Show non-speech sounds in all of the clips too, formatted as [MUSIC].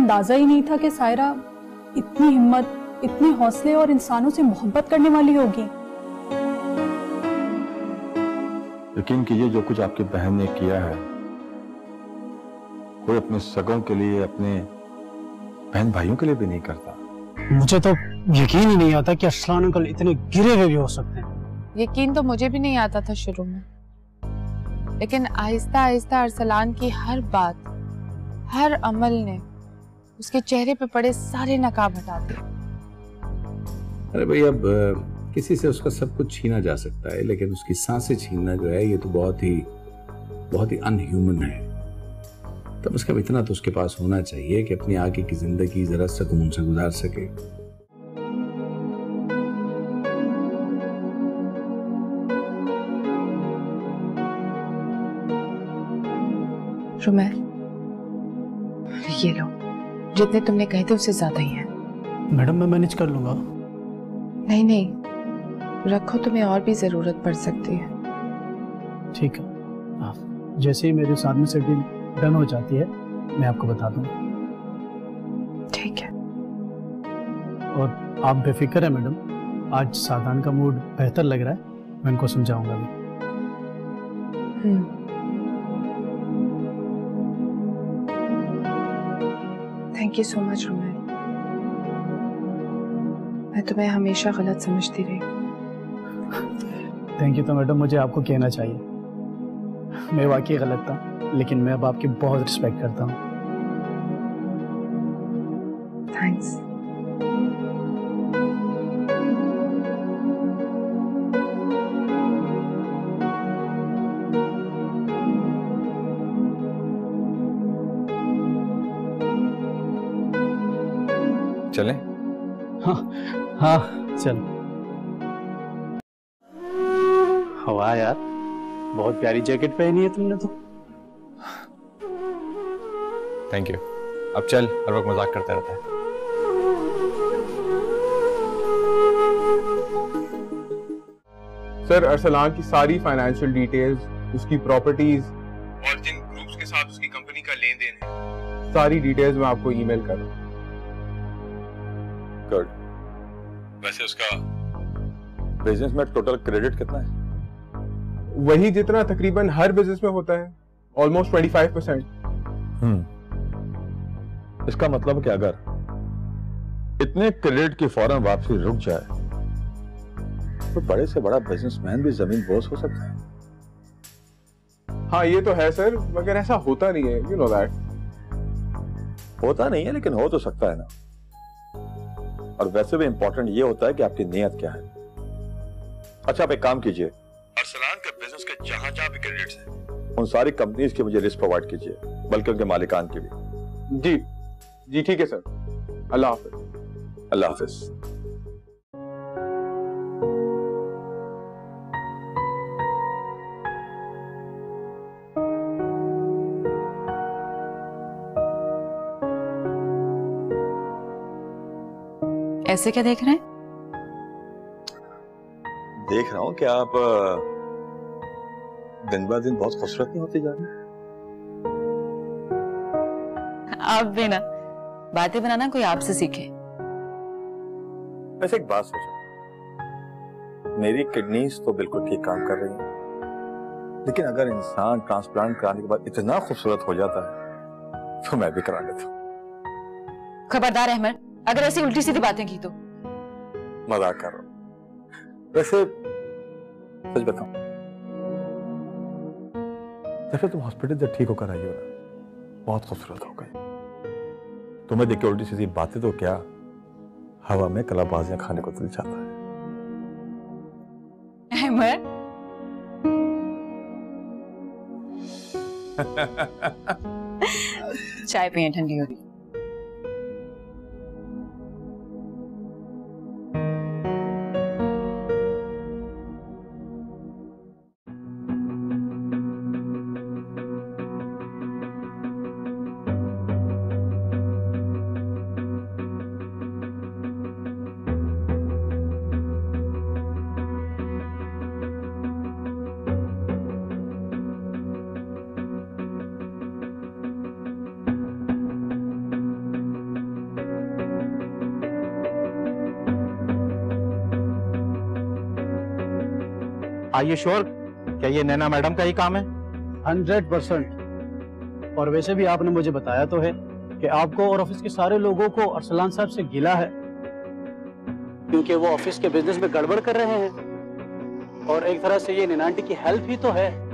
اندازہ ہی نہیں تھا کہ سائرہ اتنی ہمت اتنے حوصلے اور انسانوں سے محبت کرنے والی ہوگی۔ یقین کیجیے جو کچھ آپ کی بہن نے کیا ہے۔ کوئی اپنے سگوں کے لیے اپنے بہن بھائیوں کے لیے بھی نہیں کرتا۔ مجھے تو یقین ہی نہیں آتا کہ ارسلان انکل اتنے گرے ہوئے بھی ہو سکتے ہیں۔ یقین تو مجھے بھی نہیں آتا تھا شروع میں۔ لیکن آہستہ آہستہ ارسلان کی ہر بات ہر عمل نے اس کے چہرے پہ پڑے سارے نقاب ہٹا دیے۔ ارے بھائی اب کسی سے اس کا سب کچھ چھینا جا سکتا ہے لیکن اس کی سانسیں چھیننا جو ہے یہ تو بہت ہی بہت ہی ان ہیومن ہے۔ تب اس کا اتنا تو اس کے پاس ہونا چاہیے کہ اپنی آگے کی زندگی ذرا سکون سے گزار سکے۔ رومیر یہ لو۔ جتنے تم نے کہے تھے اس سے زیادہ ہی ہیں۔ میڈم میں مینج کر لوں گا۔ نہیں نہیں رکھو تمہیں اور بھی ضرورت پڑ سکتی ہے۔ ٹھیک ہے۔ جیسے ہی میرے ساتھ میں ڈیل ڈن ہو جاتی ہے میں آپ کو بتا دوں۔ گا ٹھیک ہے۔ اور آپ بے فکر ہیں میڈم آج سادان کا موڈ بہتر لگ رہا ہے میں ان کو سمجھاؤں گا بھی۔ تھینک یو سو مچ رومیر میں تمہیں ہمیشہ غلط سمجھتی رہی تھینک یو تو میڈم مجھے آپ کو کہنا چاہیے۔ میں واقعی غلط تھا لیکن میں اب آپ کی بہت رسپیکٹ کرتا ہوں۔ تھینکس ہوا یار۔ بہت پیاری جیکٹ پہنی ہے تم نے تو۔ تھینک یو اب چل ہر وقت مذاق کرتا رہتا ہے۔ سر ارسلان کی ساری فائنینشیل ڈیٹیلز اس کی پراپرٹیز اور جن گروپس کے ساتھ اس کی کمپنی کا لین دین ہے۔ ساری ڈیٹیلز میں آپ کو ای میل کر رہا ہوں گڈ ویسے اس کا بزنس میں ٹوٹل کریڈٹ کتنا ہے؟ وہی جتنا تقریباً ہر بزنس میں ہوتا ہے آلموسٹ 25% پرسینٹ ہم۔ اس کا مطلب کہ اگر اتنے کریڈٹ کی فوراً واپسی رک جائے تو بڑے سے بڑا بزنس مین بھی زمین بوس ہو سکتا ہے۔ ہاں یہ تو ہے سر مگر ایسا ہوتا نہیں ہے یو نو دیٹ ہوتا نہیں ہے لیکن ہو تو سکتا ہے نا۔ اور ویسے بھی امپورٹنٹ یہ ہوتا ہے کہ آپ کی نیت کیا ہے۔ اچھا آپ ایک کام کیجیے۔ ان ساری کمپنیز کی مجھے لسٹ پرووائڈ کیجیے بلکہ ان کے مالکان کی بھی۔ جی۔ جی ٹھیک ہے سر۔ اللہ حافظ۔ اللہ حافظ۔ ایسے کیا دیکھ رہے ہیں؟ دیکھ رہا ہوں کہ آپ دن بہ دن بہت خوبصورت نہیں ہوتے جا رہے آپ بھی نا باتیں بنانا کوئی آپ سے سیکھے۔ ویسے ایک بات سوچو۔ میری کڈنیز تو بالکل ٹھیک کام کر رہی ہیں۔ لیکن اگر انسان ٹرانسپلانٹ کرانے کے بعد اتنا خوبصورت ہو جاتا ہے تو میں بھی کرا لیتا ہوں۔ خبردار احمد اگر ایسی الٹی سیدھی باتیں کی تو۔ مذاق کر رہا ہوں۔ ویسے سچ بتاؤں۔ جیسے تم ہاسپٹل سے ٹھیک ہو کر آئی ہو نا بہت خوبصورت ہو گئی۔ تمہیں دیکھ کے الٹی سیدھی باتیں تو کیا ہوا میں کلا بازیاں کھانے کو دل چاہتا ہے؟ احمد؟ [LAUGHS] چائے پیئیں ٹھنڈی ہو آئی یو شور کیا یہ نینا میڈم کا ہی کام ہے؟ Hundred percent. اور ویسے بھی آپ نے مجھے بتایا تو ہے کہ آپ کو اور آفس کے سارے لوگوں کو ارسلان صاحب سے گلا ہے۔ کیونکہ وہ آفس کے بزنس میں گڑبڑ کر رہے ہیں۔ اور ایک طرح سے یہ نینانٹی کی ہیلپ ہی تو ہے۔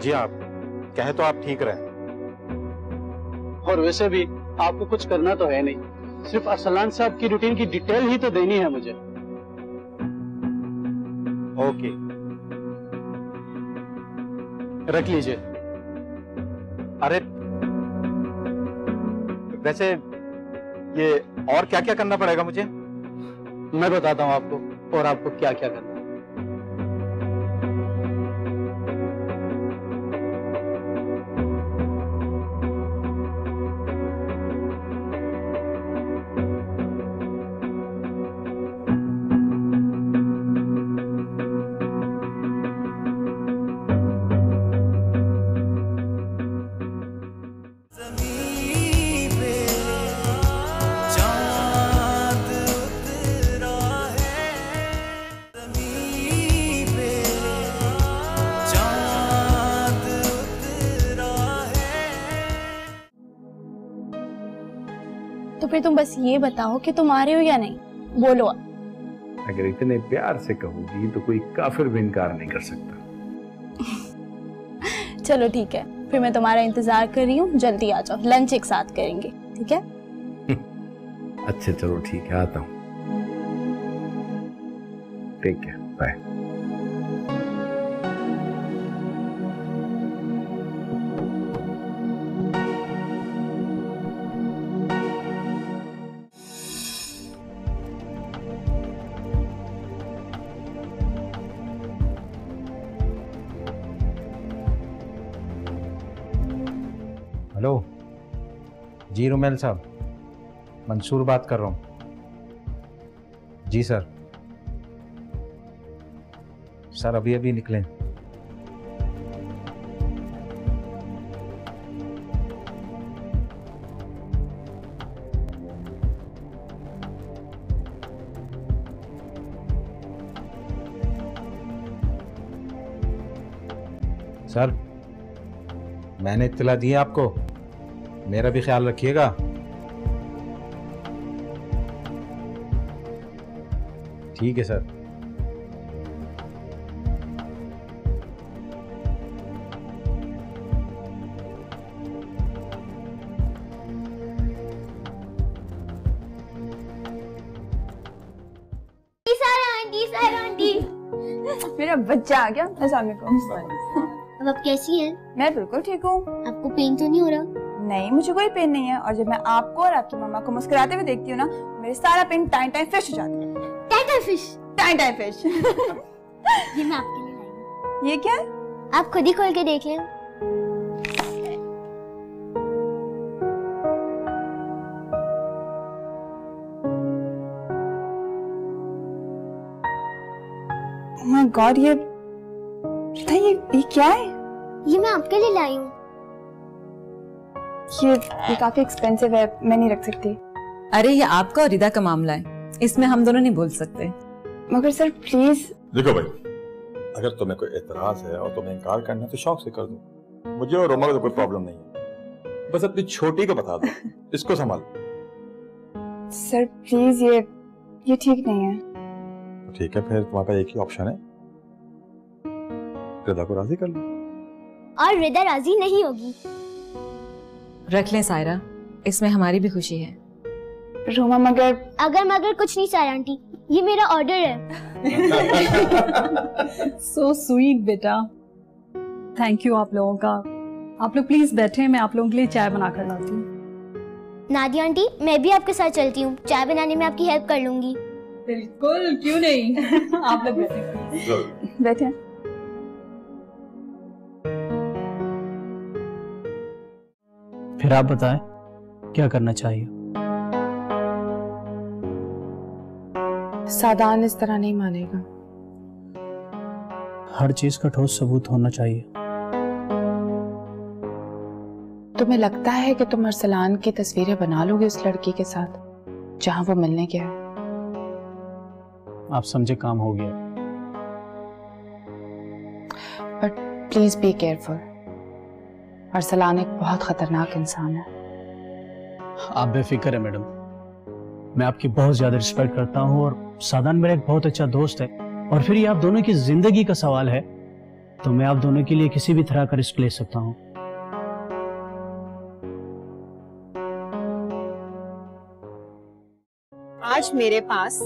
جی آپ کہے تو آپ ٹھیک رہے اور ویسے بھی آپ کو کچھ کرنا تو ہے نہیں۔ صرف ارسلان صاحب کی روٹین کی ڈیٹیل ہی تو دینی ہے مجھے۔ اوکے۔ رکھ لیجیے۔ ارے، ویسے یہ اور کیا کیا کرنا پڑے گا مجھے؟ میں بتاتا ہوں آپ کو اور آپ کو کیا کیا کرنا۔ تم بس یہ بتاؤ کہ تم آ رہے ہو یا نہیں؟ بولو اگر اتنے پیار سے کہو گی تو کوئی کافر بھی انکار نہیں کر سکتا۔ [LAUGHS] چلو ٹھیک ہے۔ پھر میں تمہارا انتظار کر رہی ہوں۔ جلدی آ جاؤ۔ لنچ ایک ساتھ کریں گے۔ ٹھیک ہے؟ [LAUGHS] اچھا چلو ٹھیک ہے آتا ہوں۔ ٹھیک ہے بائے جی رومیل صاحب، منصور بات کر رہا ہوں۔ جی سر۔ سر، ابھی ابھی نکلیں۔ سر، میں نے اطلاع دی ہے آپ کو۔ میرا بھی خیال رکھیے گا۔ ٹھیک ہے سر۔ میرا بچہ آ گیا۔ السلام علیکم۔ اب آپ کیسی ہیں؟ میں بالکل ٹھیک ہوں۔ آپ کو پین تو نہیں ہو رہا؟ نہیں مجھے کوئی پین نہیں ہے۔ اور جب میں آپ کو اور آپ کی مما کو مسکراتے ہوئے دیکھتی ہوں نا میرے سارا پین ٹائم ٹائم فش ہو جاتا ہے۔ Time time fish time time fish یہ میں آپ کے لیے لائی یہ کیا؟ آپ خود ہی کھول کے دیکھ لیں۔ oh گاڈ یہ کیا ہے؟ یہ میں آپ کے لیے لائی ہوں۔ یہ کافی ایکسپینسو ہے میں نہیں رکھ سکتی ارے یہ آپ کا اور ردا کا معاملہ ہے اس میں ہم دونوں نہیں بول سکتے مگر سر پلیز دیکھو بھائی اگر تمہیں کوئی اعتراض ہے اور تمہیں انکار کرنا ہے تو شوق سے کر دو مجھے اور عمر کو کوئی پرابلم نہیں ہے بس اپنی چھوٹی کو بتا دو اس کو سنبھال سر پلیز یہ یہ ٹھیک نہیں ہے ٹھیک ہے پھر تمہارے پاس ایک ہی آپشن ہے ردا کو راضی کر لو اور ردا راضی نہیں ہوگی رکھ لیں سائرہ اس میں ہماری بھی خوشی ہے۔ روما مگر اگر مگر کچھ نہیں سائرہ انٹی یہ میرا آرڈر ہے۔ [LAUGHS] سو سویٹ بیٹا۔ تھینک یو آپ لوگوں کا۔ آپ لوگ پلیز بیٹھیں میں آپ لوگوں کے لیے چائے بنا کر لاتی ہوں۔ نادیا آنٹی میں بھی آپ کے ساتھ چلتی ہوں۔ چائے بنانے میں آپ کی ہیلپ کر لوں گی۔ بالکل کیوں نہیں؟ [LAUGHS] آپ لوگ بیٹھیں۔ بیٹھیں۔ پھر آپ بتائیں کیا کرنا چاہیے؟ سادان اس طرح نہیں مانے گا۔ ہر چیز کا ٹھوس ثبوت ہونا چاہیے۔ تمہیں لگتا ہے کہ تم ارسلان کی تصویریں بنا لو گے اس لڑکی کے ساتھ جہاں وہ ملنے گیا آپ سمجھے کام ہو گیا۔ But please be careful Arsalan ایک بہت خطرناک انسان ہے۔ آپ بے فکر ہے میڈم۔ میں آپ کی بہت زیادہ رسپیکٹ کرتا ہوں اور سادان میرا ایک بہت اچھا دوست ہے۔ اور پھر یہ آپ دونوں کی زندگی کا سوال ہے تو میں آپ دونوں کے لیے کسی بھی طرح کا رسک لے سکتا ہوں۔ آج میرے پاس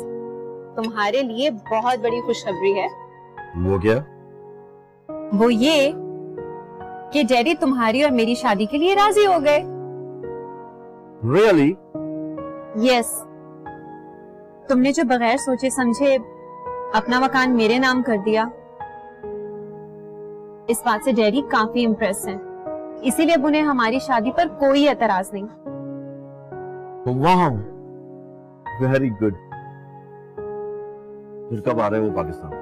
تمہارے لیے بہت بڑی خوشخبری ہے۔ وہ کیا؟ وہ یہ کہ ڈیڈی تمہاری اور میری شادی کے لیے راضی ہو گئے۔ ریئلی یس تم نے جو بغیر سوچے سمجھے اپنا مکان میرے نام کر دیا۔ اس بات سے ڈیڈی کافی امپریس ہیں۔ اسی لیے انہیں ہماری شادی پر کوئی اعتراض نہیں۔ ویری گڈ پھر کب آ رہے وہ پاکستان؟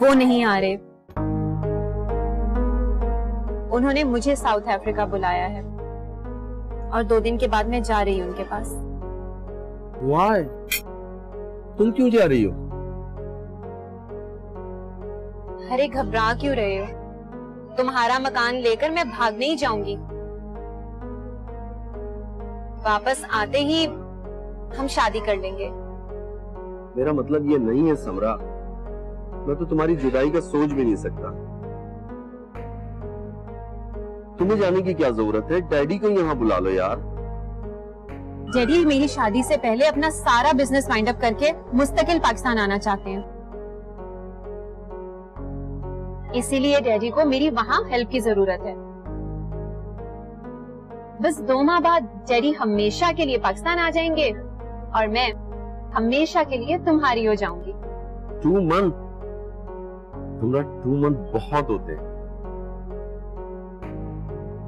وہ نہیں آ رہے۔ انہوں نے مجھے ساؤتھ افریقہ بلایا ہے۔ اور دو دن کے بعد میں جا رہی ہوں ان کے پاس۔ وائی تم کیوں جا رہی ہو؟ ارے گھبرا کیوں رہے ہو؟ تمہارا مکان لے کر میں بھاگ نہیں جاؤں گی۔ واپس آتے ہی ہم شادی کر لیں گے۔ میرا مطلب یہ نہیں ہے سمرا۔ میں تو تمہاری جدائی کا سوچ بھی نہیں سکتا۔ تمہیں جانے کی کیا ضرورت ہے؟ ڈیڈی کو یہاں بلا لو یار۔ ڈیڈی میری شادی سے پہلے اپنا سارا بزنس وائنڈ اپ کر کے مستقل پاکستان آنا چاہتے ہیں۔ اسی لیے ڈیڈی کو میری وہاں ہیلپ کی ضرورت ہے۔ بس دو ماہ بعد ڈیڈی ہمیشہ کے لیے پاکستان آ جائیں گے اور میں ہمیشہ کے لیے تمہاری ہو جاؤں گی۔ ٹو منتھ تمہارا ٹو منتھ بہت ہوتے ہیں۔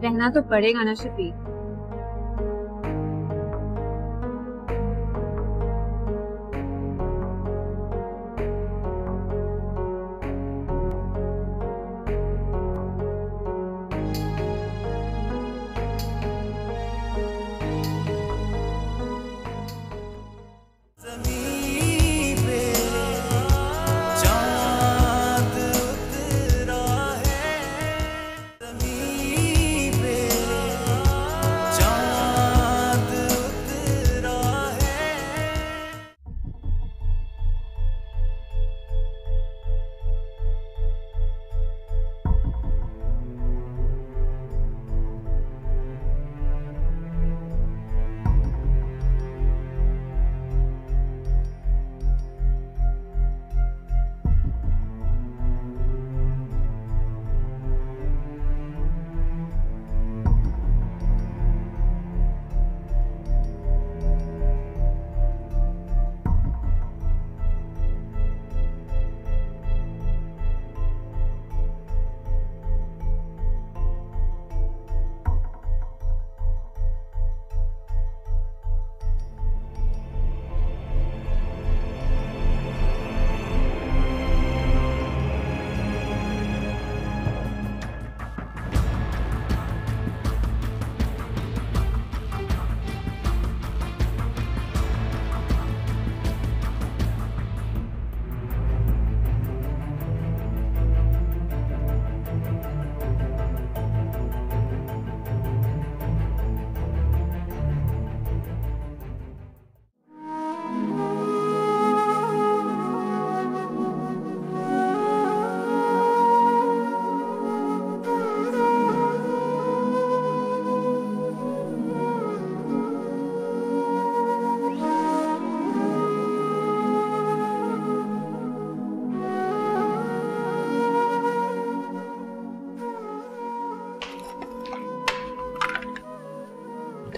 رہنا تو پڑے گا نا شفیق۔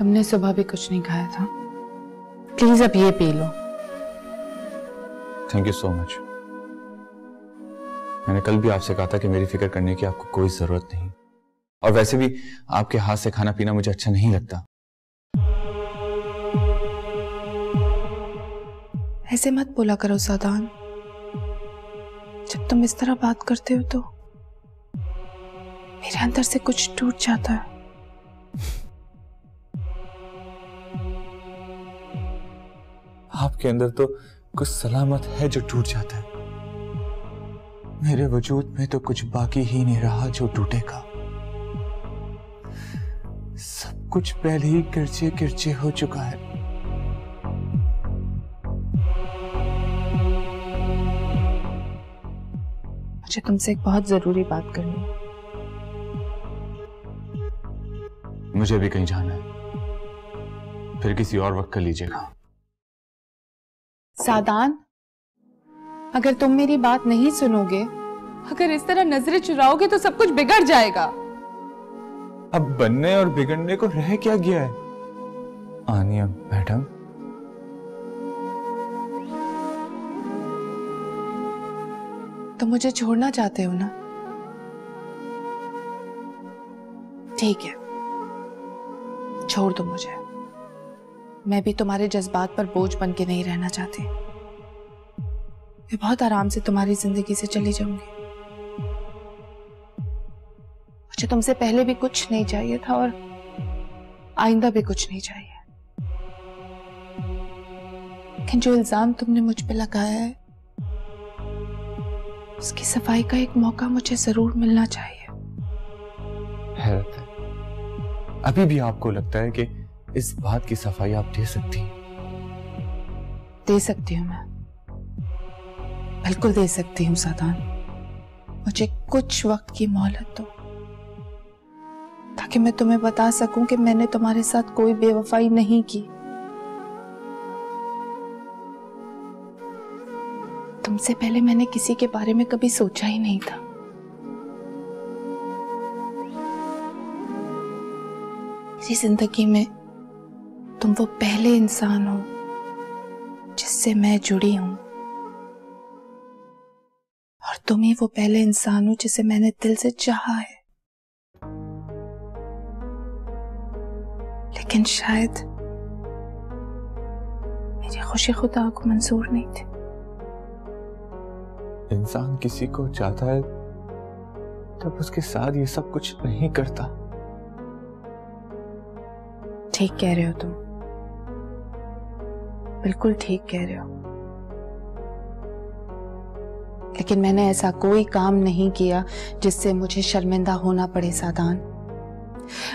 تم نے صبح بھی کچھ نہیں کھایا تھا۔ پلیز اب یہ پی لو۔ تھینک یو سو مچ میں نے کل بھی آپ سے کہا تھا کہ میری فکر کرنے کی آپ کو کوئی ضرورت نہیں۔ اور ویسے بھی آپ کے ہاتھ سے کھانا پینا مجھے اچھا نہیں لگتا۔ ایسے مت بولا کرو سادان۔ جب تم اس طرح بات کرتے ہو تو میرے اندر سے کچھ ٹوٹ جاتا ہے۔ آپ کے اندر تو کچھ سلامت ہے جو ٹوٹ جاتا ہے۔ میرے وجود میں تو کچھ باقی ہی نہیں رہا جو ٹوٹے گا۔ سب کچھ پہلے ہی کرچے کرچے ہو چکا ہے۔ مجھے تم سے ایک بہت ضروری بات کرنی ہے۔ مجھے بھی کہیں جانا ہے۔ پھر کسی اور وقت کر لیجیے گا۔ سادان؟ اگر تم میری بات نہیں سنو گے اگر اس طرح نظریں چراؤ گے تو سب کچھ بگڑ جائے گا۔ اب بننے اور بگڑنے کو رہ کیا گیا ہے؟ آنیا میڈم۔ تم مجھے چھوڑنا چاہتے ہو نا؟ ٹھیک ہے۔ چھوڑ دو مجھے۔ میں بھی تمہارے جذبات پر بوجھ بن کے نہیں رہنا چاہتی۔ میں بہت آرام سے تمہاری زندگی سے چلی جاؤں گی۔ مجھے تم سے پہلے بھی کچھ نہیں چاہیے تھا اور آئندہ بھی کچھ نہیں چاہیے۔ لیکن جو الزام تم نے مجھ پہ لگایا ہے، اس کی صفائی کا ایک موقع مجھے ضرور ملنا چاہیے۔ حیرت ہے۔ ابھی بھی آپ کو لگتا ہے کہ اس بات کی صفائی آپ دے سکتی دے سکتی ہوں میں۔ بالکل دے سکتی ہوں سادان۔ مجھے کچھ وقت کی مہلت دو۔ تاکہ میں تمہیں بتا سکوں کہ میں نے تمہارے ساتھ کوئی بے وفائی نہیں کی۔ تم سے پہلے میں نے کسی کے بارے میں کبھی سوچا ہی نہیں تھا۔ میری زندگی میں تم وہ پہلے انسان ہو جس سے میں جڑی ہوں۔ اور تم ہی وہ پہلے انسان ہو جسے میں نے دل سے چاہا ہے۔ لیکن شاید میری خوشی خدا کو منظور نہیں تھی۔ انسان کسی کو چاہتا ہے تب اس کے ساتھ یہ سب کچھ نہیں کرتا۔ ٹھیک کہہ رہے ہو تم۔ بالکل ٹھیک کہہ رہے ہو۔ لیکن میں نے ایسا کوئی کام نہیں کیا جس سے مجھے شرمندہ ہونا پڑے سادان۔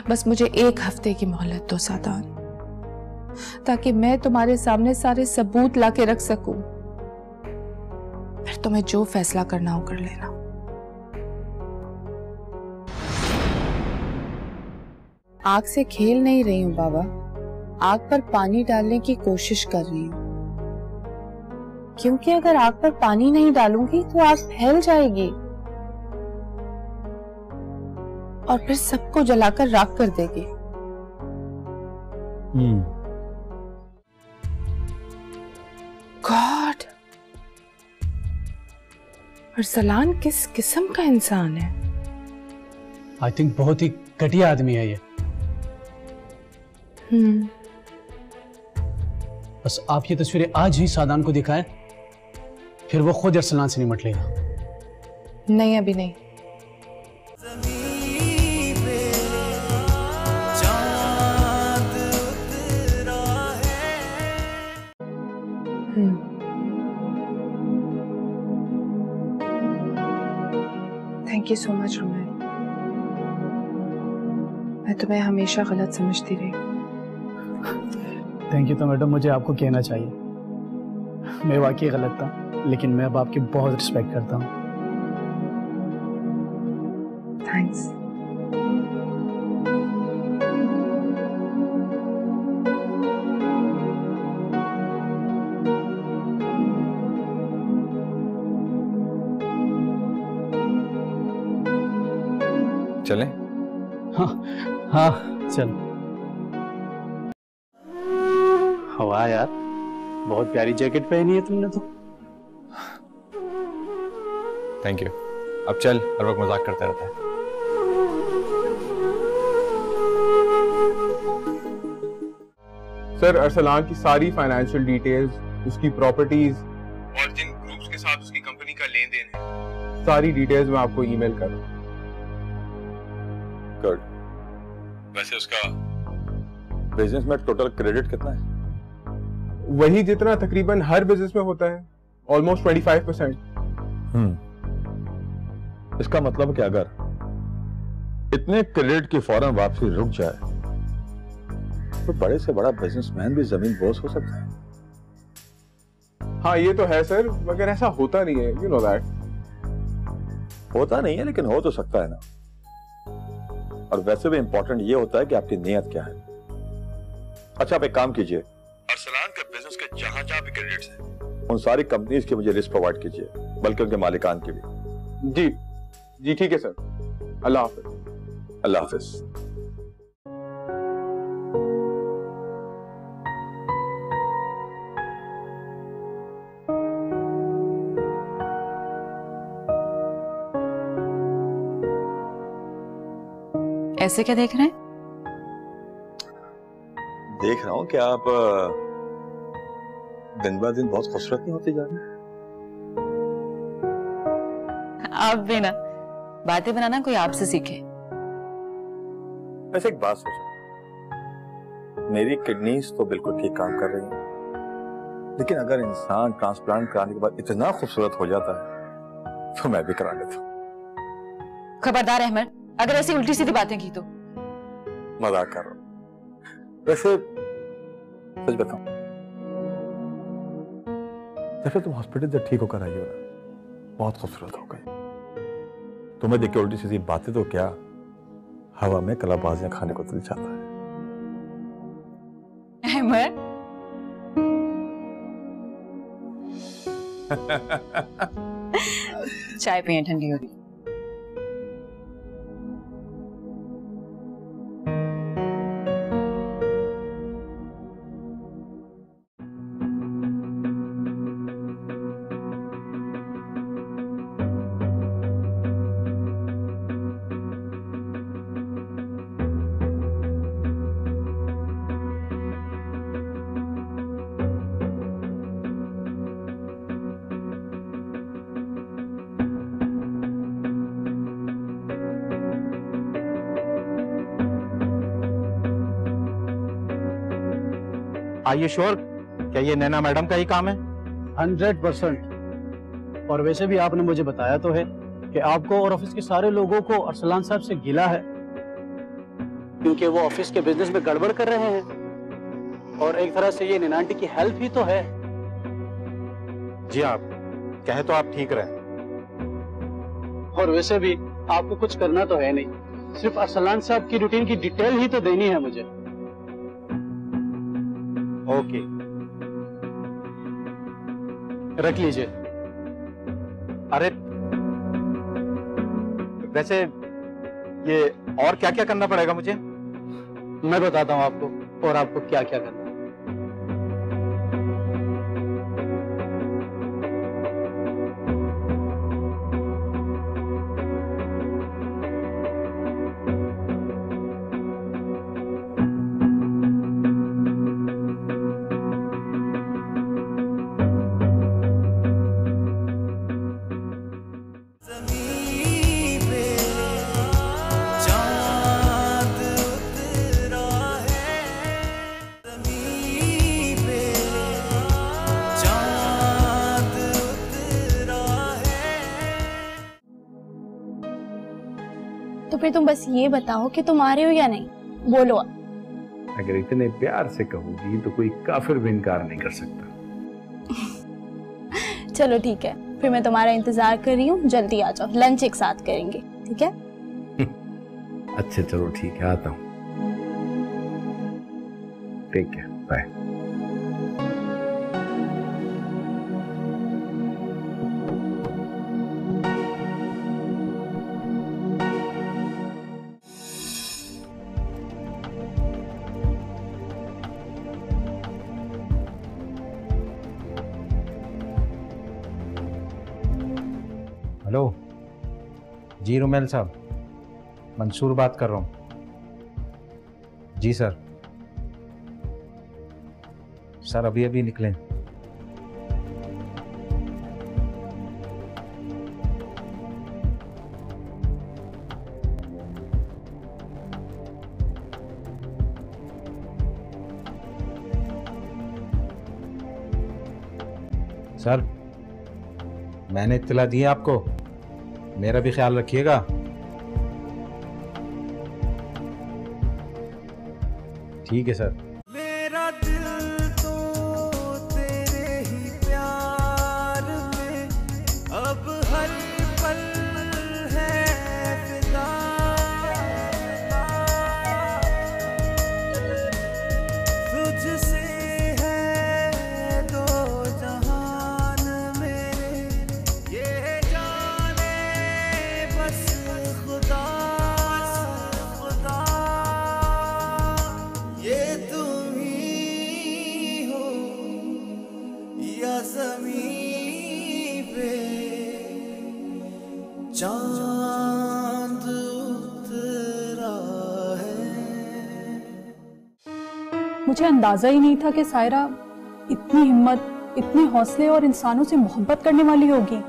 بس مجھے ایک ہفتے کی مہلت دو سادان۔ تاکہ میں تمہارے سامنے سارے ثبوت لا کے رکھ سکوں۔ پھر تمہیں جو فیصلہ کرنا ہو کر لینا۔ آگ سے کھیل نہیں رہی ہوں بابا۔ آگ پر پانی ڈالنے کی کوشش کر رہی ہوں۔ کیونکہ اگر آگ پر پانی نہیں ڈالوں گی تو آگ پھیل جائے گی۔ اور پھر سب کو جلا کر راک کر دے گی۔ گاڈ! ارسلان کس قسم کا انسان ہے؟ آئی تھنک بہت ہی گھٹیا آدمی ہے یہ۔ بس آپ یہ تصویریں آج ہی سادان کو دکھائیں، پھر وہ خود ارسلان سے نمٹ لے گا۔ نہیں، ابھی نہیں۔ تھینک یو سو مچ رومین میں تمہیں ہمیشہ غلط سمجھتی رہی۔ تھینک یو تو میڈم مجھے آپ کو کہنا چاہیے۔ میں واقعی غلط تھا لیکن میں اب آپ کی بہت رسپیکٹ کرتا ہوں۔ تھینکس چلیں۔ ہاں ہاں چل ہوا یار بہت پیاری جیکٹ پہنی ہے تم نے تو۔ تھینک یو اب چل ہر وقت مذاق کرتا رہتا ہے۔ سر ارسلان کی ساری فائنینشیل ڈیٹیلز اس کی پراپرٹیز اور جن گروپس کے ساتھ اس کی کمپنی کا لین دین ہے۔ ساری ڈیٹیلز میں آپ کو ای میل کر۔ رہا ہوں گڈ ویسے اس کا بزنس میں ٹوٹل کریڈٹ کتنا ہے؟ وہی جتنا تقریباً ہر بزنس میں ہوتا ہے آلموسٹ ٹوینٹی فائیو پرسینٹ اس کا مطلب کہ اگر اتنے کریڈٹ کی فوراً واپسی رک جائے تو بڑے سے بڑا بزنس مین بھی زمین بوس ہو سکتا ہے۔ ہاں یہ تو ہے سر مگر ایسا ہوتا نہیں ہے یو نو دیٹ ہوتا نہیں ہے لیکن ہو تو سکتا ہے نا۔ اور ویسے بھی امپورٹنٹ یہ ہوتا ہے کہ آپ کی نیت کیا ہے۔ اچھا آپ ایک کام کیجیے۔ ارسلان کے بزنس کے جہاں جہاں بھی کریڈٹس ہیں۔ ان ساری کمپنیز کی مجھے لسٹ پرووائڈ کیجیے بلکہ ان کے مالکان کی بھی۔ جی۔ جی ٹھیک ہے سر۔ اللہ حافظ۔ اللہ حافظ۔ دیکھ رہا ہوں کہ آپ دن با دن بہت خوبصورت نہیں ہوتی جا آپ بھی نا باتیں بنانا کوئی آپ سے سیکھے۔ ویسے ایک بات سوچا۔ میری کڈنیز تو بالکل ٹھیک کام کر رہی ہیں۔ لیکن اگر انسان ٹرانسپلانٹ کرانے کے بعد اتنا خوبصورت ہو جاتا ہے تو میں بھی کرا لیتا ہوں۔ خبردار احمد اگر ایسی الٹی سیدھی باتیں کی تو۔ مذاق کر رہا ہوں۔ ویسے سچ بتاؤں۔ ڈاکٹر تم ہاسپٹل جب ٹھیک ہو کر آئی ہو نا بہت خوبصورت ہو گئی۔ تمہیں دیکھ کے الٹی سیدھی باتیں تو کیا ہوا میں کلا بازیاں کھانے کو دل چاہتا ہے۔ احمد؟ [LAUGHS] چائے پیے ٹھنڈی ہو رہی۔ آئیے شور کیا یہ نینا میڈم کا ہی کام ہے؟ Hundred percent. اور ویسے بھی آپ نے مجھے بتایا تو ہے کہ آپ کو اور آفس کے سارے لوگوں کو ارسلان صاحب سے گلا ہے۔ کیونکہ وہ آفس کے بزنس میں گڑبڑ کر رہے ہیں۔ اور ایک طرح سے یہ نینانٹی کی ہیلپ ہی تو ہے۔ جی آپ کہے تو آپ ٹھیک رہے اور ویسے بھی آپ کو کچھ کرنا تو ہے نہیں۔ صرف ارسلان صاحب کی روٹین کی ڈیٹیل ہی تو دینی ہے مجھے۔ اوکے رکھ لیجیے ارے ویسے یہ اور کیا کیا کرنا پڑے گا مجھے میں بتاتا ہوں آپ کو اور آپ کو کیا کیا کرنا تو پھر تم بس یہ بتاؤ کہ تم آ رہے ہو یا نہیں؟ بولو اگر اتنے پیار سے کہو گی تو کوئی کافر بھی انکار نہیں کر سکتا۔ [LAUGHS] چلو ٹھیک ہے پھر میں تمہارا انتظار کر رہی ہوں۔ جلدی آ جاؤ لنچ ایک ساتھ کریں گے ٹھیک ہے؟ [LAUGHS] اچھا چلو ٹھیک ہے آتا ہوں۔ Take care bye. رومیل صاحب۔ منصور بات کر رہا ہوں۔ جی سر۔ سر، ابھی ابھی نکلیں۔ سر، میں نے اطلاع دی ہے آپ کو۔ میرا بھی خیال رکھیے گا۔ ٹھیک ہے سر۔ چاند اترا ہے۔ مجھے اندازہ ہی نہیں تھا کہ سائرہ اتنی ہمت اتنے حوصلے اور انسانوں سے محبت کرنے والی ہوگی۔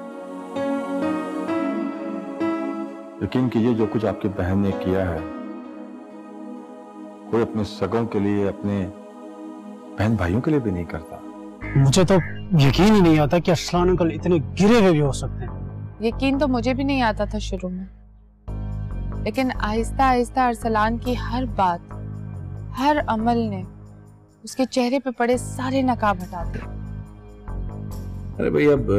یقین کیجیے جو کچھ آپ کی بہن نے کیا ہے کوئی اپنے سگوں کے لیے اپنے بہن بھائیوں کے لیے بھی نہیں کرتا۔ مجھے تو یقین ہی نہیں آتا کہ ارسلان انکل اتنے گرے ہوئے بھی ہو سکتے۔ ہیں یقین تو مجھے بھی نہیں آتا تھا شروع میں۔ لیکن آہستہ آہستہ ارسلان کی ہر بات، ہر عمل نے اس کے چہرے پہ پڑے سارے نقاب ہٹا دیا ارے بھائی، اب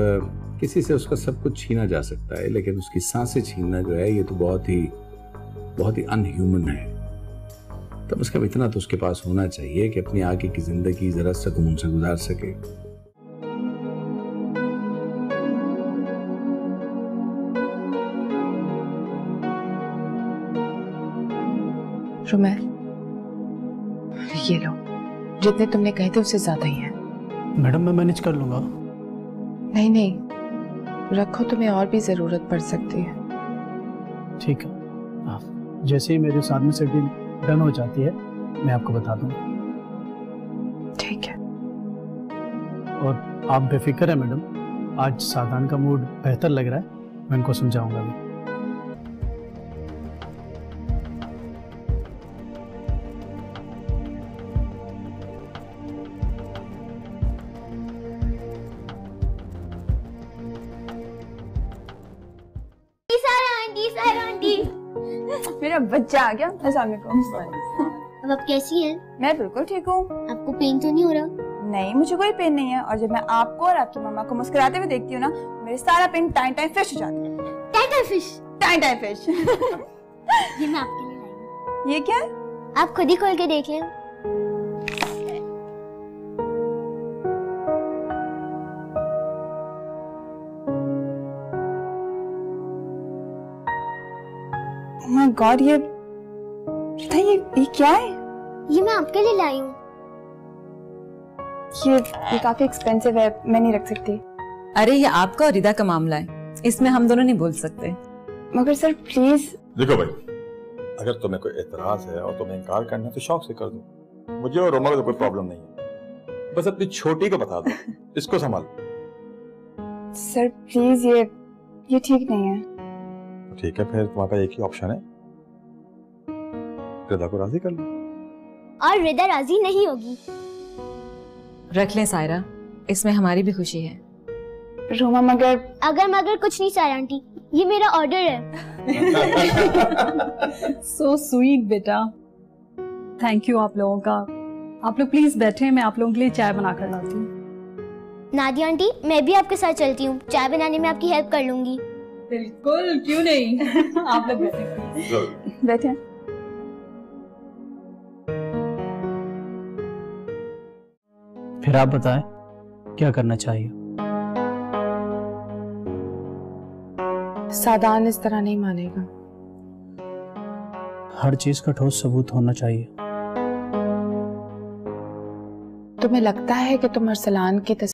کسی سے اس کا سب کچھ چھینا جا سکتا ہے، لیکن اس کی سانسیں چھیننا جو ہے، یہ تو بہت ہی بہت ہی ان ہیومن ہے۔ تب اس کا اتنا تو اس کے پاس ہونا چاہیے کہ اپنی آگے کی زندگی ذرا سکون سے گزار سکے۔ رومے یہ لو جتنے تم نے کہے تھے اس زیادہ ہی ہیں۔ میڈم میں مینج کر لوں گا۔ نہیں نہیں۔ رکھو تمہیں اور بھی ضرورت پڑ سکتی ہے۔ ٹھیک ہے۔ ہاں۔ جیسے ہی میرے ساتھ میں سے ڈن ہو جاتی ہے میں آپ کو بتا دوں۔ ٹھیک ہے۔ اور آپ بے فکر ہیں میڈم۔ آج سادان کا موڈ بہتر لگ رہا ہے میں ان کو سمجھاؤں گا بھی۔ [LAUGHS] میرا بچہ آ گیا السلام علیکم اب آپ کیسی ہیں؟ میں بالکل ٹھیک ہوں۔ آپ کو پین تو نہیں ہو رہا؟ نہیں مجھے کوئی پین نہیں ہے۔ اور جب میں آپ کو اور آپ کی ماما کو مسکراتے ہوئے دیکھتی ہوں نا میرے سارا پین ٹائم ٹائم فش ہو جاتا ہے۔ Time time fish time time fish [LAUGHS] یہ میں آپ کے لیے لائی ہوں۔ یہ کیا؟ آپ خود ہی کھول کے دیکھ لیں۔ گاڈ یہ رتا یہ کیا ہے؟ یہ میں آپ کے لیے لائی ہوں۔ یہ کافی ایکسپینسو ہے میں نہیں رکھ سکتی۔ ارے یہ آپ کا اور ردا کا معاملہ ہے۔ اس میں ہم دونوں نہیں بول سکتے۔ مگر سر پلیز دیکھو بھائی اگر تمہیں کوئی اعتراض ہے اور تمہیں انکار کرنا ہے تو شوق سے کر دوں مجھے اور روما کا کوئی پرابلم نہیں ہے۔ بس اپنی چھوٹی کو بتا دو۔ اس کو سنبھال۔ سر پلیز یہ یہ ٹھیک نہیں ہے۔ ٹھیک ہے پھر تمہارا ایک ہی آپشن ہے۔ ردہ کو راضی کر لیں۔ اور ردہ راضی نہیں ہوگی۔ رکھ لیں سائرہ اس میں ہماری بھی خوشی ہے۔ روما مگر اگر مگر کچھ نہیں سائرہ انٹی یہ میرا آرڈر ہے۔ [LAUGHS] سو سویٹ بیٹا۔ تھینک یو آپ لوگوں کا۔ آپ لوگ پلیز بیٹھیں میں آپ لوگوں کے لیے چائے بنا کر لاتی ہوں۔ نادیا انٹی میں بھی آپ کے ساتھ چلتی ہوں۔ چائے بنانے میں آپ کی ہیلپ کر لوں گی۔ بالکل کیوں نہیں؟ [LAUGHS] آپ لوگ بیٹھیں۔ بیٹھیں۔ پھر آپ بتائیں کیا کرنا چاہیے؟ سادان اس طرح نہیں مانے گا۔ ہر چیز کا ٹھوس ثبوت ہونا چاہیے۔ تمہیں لگتا ہے کہ تم ارسلان کی تصویر